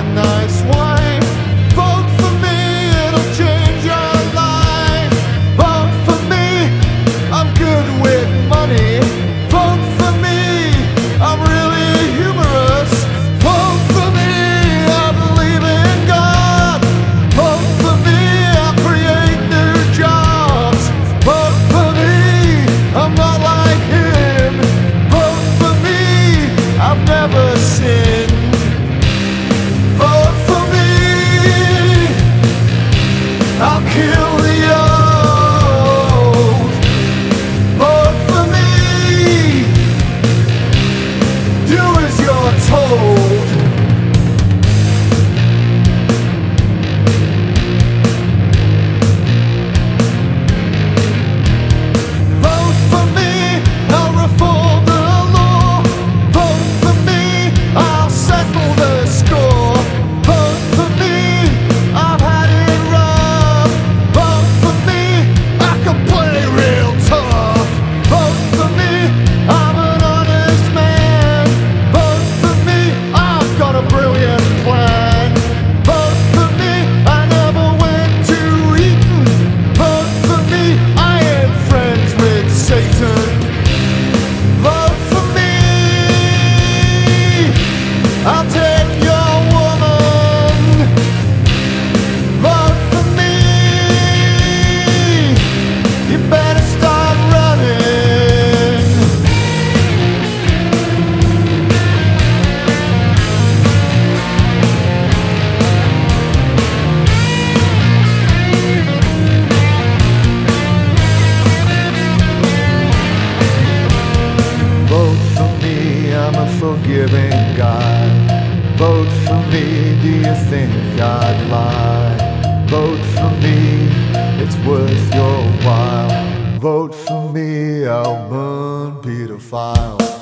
a nice one. told. Forgiving guy. Vote for me, do you think I'd lie? Vote for me, it's worth your while. Vote for me, I'll burn pedophile.